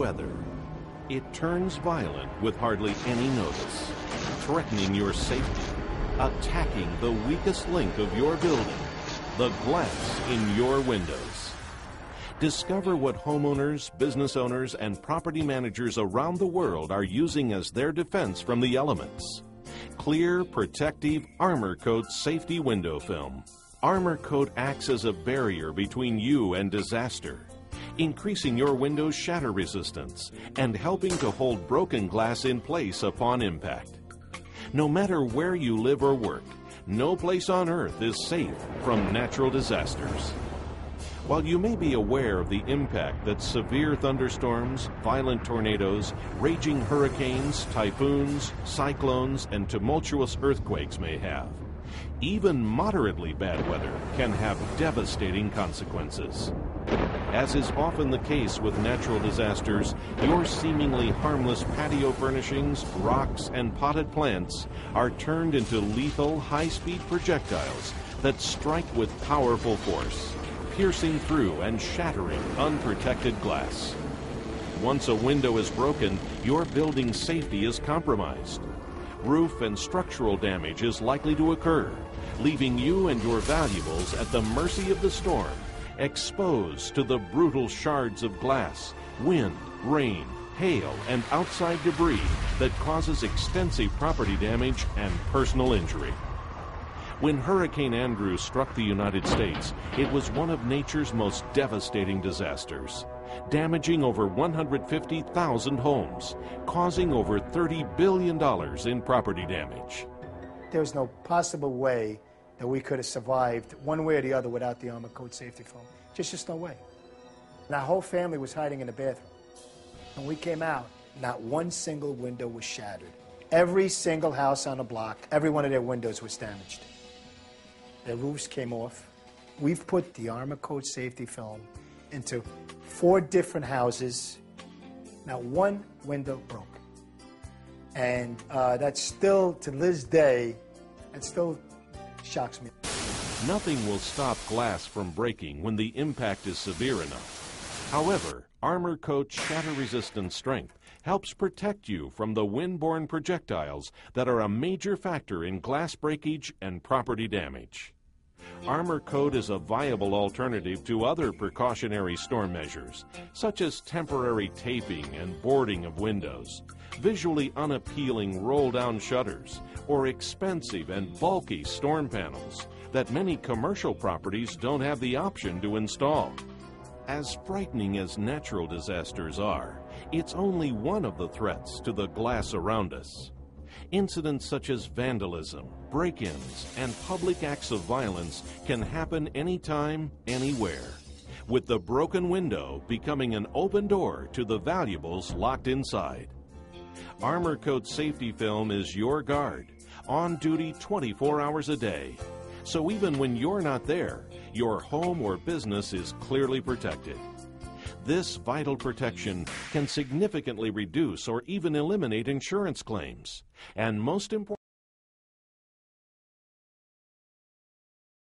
weather. It turns violent with hardly any notice, threatening your safety, attacking the weakest link of your building, the glass in your windows. Discover what homeowners, business owners, and property managers around the world are using as their defense from the elements. Clear, protective Armorcoat safety window film. Armorcoat acts as a barrier between you and disaster, increasing your window's shatter resistance and helping to hold broken glass in place upon impact. No matter where you live or work, no place on earth is safe from natural disasters. While you may be aware of the impact that severe thunderstorms, violent tornadoes, raging hurricanes, typhoons, cyclones, and tumultuous earthquakes may have, even moderately bad weather can have devastating consequences. As is often the case with natural disasters, your seemingly harmless patio furnishings, rocks, and potted plants are turned into lethal high speed projectiles that strike with powerful force piercing through and shattering unprotected glass. Once a window is broken, your building's safety is compromised. Roof and structural damage is likely to occur, leaving you and your valuables at the mercy of the storm, exposed to the brutal shards of glass, wind, rain, hail, and outside debris that causes extensive property damage and personal injury. When Hurricane Andrew struck the United States, it was one of nature's most devastating disasters, damaging over 150,000 homes, causing over $30 billion in property damage. There's no possible way that we could have survived one way or the other without the Armorcoat safety film. Just, just no way. And our whole family was hiding in the bathroom. When we came out, not one single window was shattered. Every single house on the block, every one of their windows was damaged. Their roofs came off. We've put the Armorcoat safety film into four different houses. Now, one window broke. And uh, that's still, to this day, it still shocks me. Nothing will stop glass from breaking when the impact is severe enough. However, Armorcoat's shatter-resistant strength helps protect you from the wind-borne projectiles that are a major factor in glass breakage and property damage. Armorcoat is a viable alternative to other precautionary storm measures, such as temporary taping and boarding of windows, visually unappealing roll-down shutters, or expensive and bulky storm panels that many commercial properties don't have the option to install. As frightening as natural disasters are, it's only one of the threats to the glass around us. Incidents such as vandalism, break ins, and public acts of violence can happen anytime, anywhere, with the broken window becoming an open door to the valuables locked inside. Armorcoat Safety Film is your guard, on duty 24 hours a day. So even when you're not there, your home or business is clearly protected. This vital protection can significantly reduce or even eliminate insurance claims. And most important,